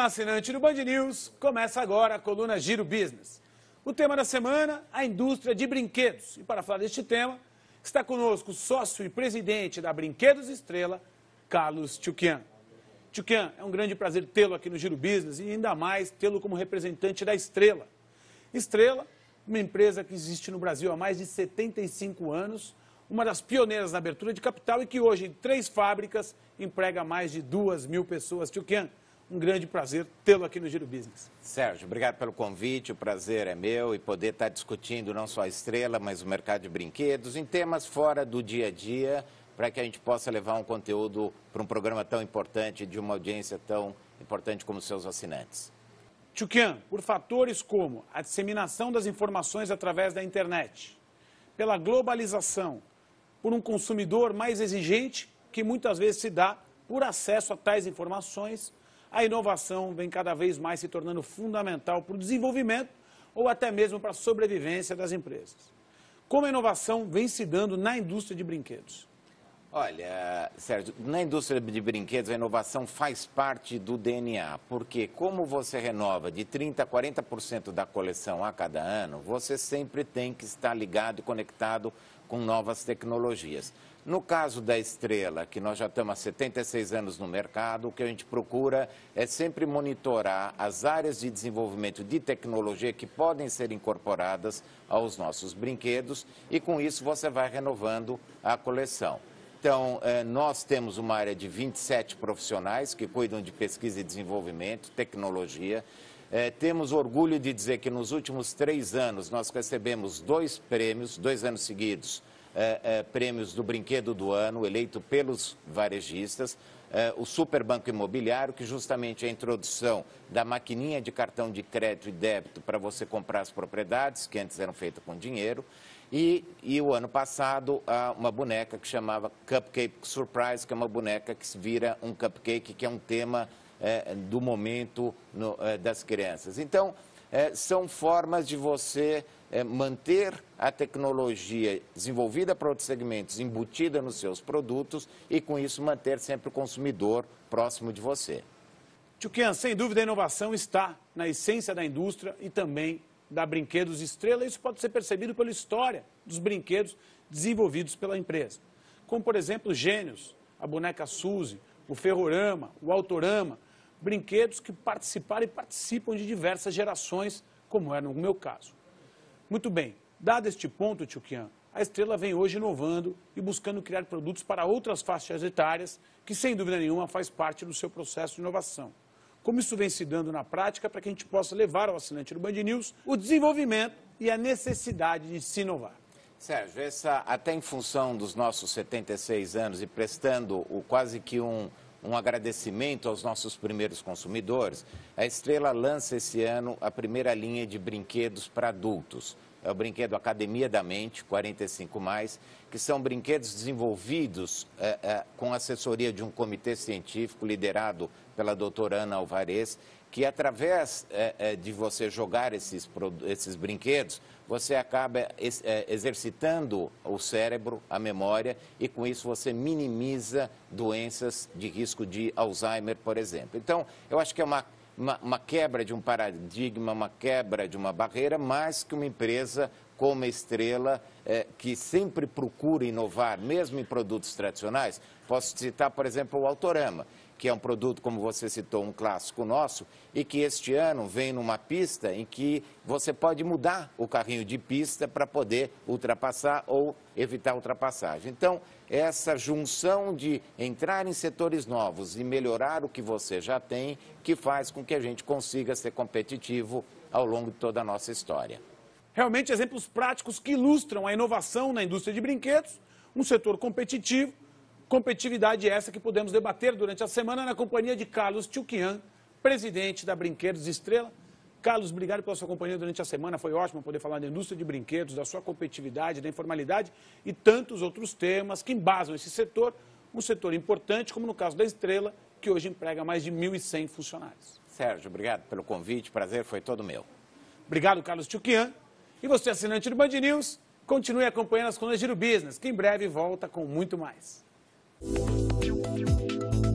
Olá, assinante do Band News. Começa agora a coluna Giro Business. O tema da semana, a indústria de brinquedos. E para falar deste tema, está conosco o sócio e presidente da Brinquedos Estrela, Carlos Tchukian. Tchukian, é um grande prazer tê-lo aqui no Giro Business e ainda mais tê-lo como representante da Estrela. Estrela, uma empresa que existe no Brasil há mais de 75 anos, uma das pioneiras na abertura de capital e que hoje, em três fábricas, emprega mais de duas mil pessoas. Tchukian, um grande prazer tê-lo aqui no Giro Business. Sérgio, obrigado pelo convite. O prazer é meu e poder estar discutindo não só a estrela, mas o mercado de brinquedos em temas fora do dia a dia, para que a gente possa levar um conteúdo para um programa tão importante, de uma audiência tão importante como seus assinantes. Tchukian, por fatores como a disseminação das informações através da internet, pela globalização, por um consumidor mais exigente, que muitas vezes se dá por acesso a tais informações, a inovação vem cada vez mais se tornando fundamental para o desenvolvimento ou até mesmo para a sobrevivência das empresas. Como a inovação vem se dando na indústria de brinquedos? Olha, Sérgio, na indústria de brinquedos a inovação faz parte do DNA, porque como você renova de 30% a 40% da coleção a cada ano, você sempre tem que estar ligado e conectado com novas tecnologias. No caso da Estrela, que nós já estamos há 76 anos no mercado, o que a gente procura é sempre monitorar as áreas de desenvolvimento de tecnologia que podem ser incorporadas aos nossos brinquedos e com isso você vai renovando a coleção. Então, eh, nós temos uma área de 27 profissionais que cuidam de pesquisa e desenvolvimento, tecnologia. Eh, temos orgulho de dizer que nos últimos três anos nós recebemos dois prêmios, dois anos seguidos, é, é, prêmios do Brinquedo do Ano, eleito pelos varejistas, é, o Super Banco Imobiliário, que justamente é a introdução da maquininha de cartão de crédito e débito para você comprar as propriedades, que antes eram feitas com dinheiro, e, e, o ano passado, uma boneca que chamava Cupcake Surprise, que é uma boneca que vira um cupcake, que é um tema é, do momento no, é, das crianças. Então, é, são formas de você é, manter a tecnologia desenvolvida para outros segmentos embutida nos seus produtos e, com isso, manter sempre o consumidor próximo de você. Tchuquian, sem dúvida a inovação está na essência da indústria e também da Brinquedos Estrela. Isso pode ser percebido pela história dos brinquedos desenvolvidos pela empresa. Como, por exemplo, Gênios, a boneca Suzy, o Ferrorama, o Autorama, brinquedos que participaram e participam de diversas gerações, como é no meu caso. Muito bem, dado este ponto, Tio Kian, a Estrela vem hoje inovando e buscando criar produtos para outras faixas etárias, que sem dúvida nenhuma faz parte do seu processo de inovação. Como isso vem se dando na prática para que a gente possa levar ao assinante do Band News o desenvolvimento e a necessidade de se inovar. Sérgio, essa, até em função dos nossos 76 anos e prestando o, quase que um, um agradecimento aos nossos primeiros consumidores, a Estrela lança esse ano a primeira linha de brinquedos para adultos. É o brinquedo Academia da Mente, 45 mais, que são brinquedos desenvolvidos é, é, com assessoria de um comitê científico liderado pela doutora Ana Alvarez, que através é, é, de você jogar esses, esses brinquedos, você acaba ex, é, exercitando o cérebro, a memória, e com isso você minimiza doenças de risco de Alzheimer, por exemplo. Então, eu acho que é uma, uma, uma quebra de um paradigma, uma quebra de uma barreira, mais que uma empresa como Estrela, é, que sempre procura inovar, mesmo em produtos tradicionais. Posso citar, por exemplo, o Autorama que é um produto, como você citou, um clássico nosso, e que este ano vem numa pista em que você pode mudar o carrinho de pista para poder ultrapassar ou evitar ultrapassagem. Então, essa junção de entrar em setores novos e melhorar o que você já tem, que faz com que a gente consiga ser competitivo ao longo de toda a nossa história. Realmente, exemplos práticos que ilustram a inovação na indústria de brinquedos, um setor competitivo Competitividade essa que podemos debater durante a semana na companhia de Carlos Tchuquian, presidente da Brinquedos Estrela. Carlos, obrigado pela sua companhia durante a semana. Foi ótimo poder falar da indústria de brinquedos, da sua competitividade, da informalidade e tantos outros temas que embasam esse setor, um setor importante, como no caso da Estrela, que hoje emprega mais de 1.100 funcionários. Sérgio, obrigado pelo convite. Prazer foi todo meu. Obrigado, Carlos Tchuquian. E você, assinante do Band News, continue acompanhando as colunas Giro Business, que em breve volta com muito mais. Música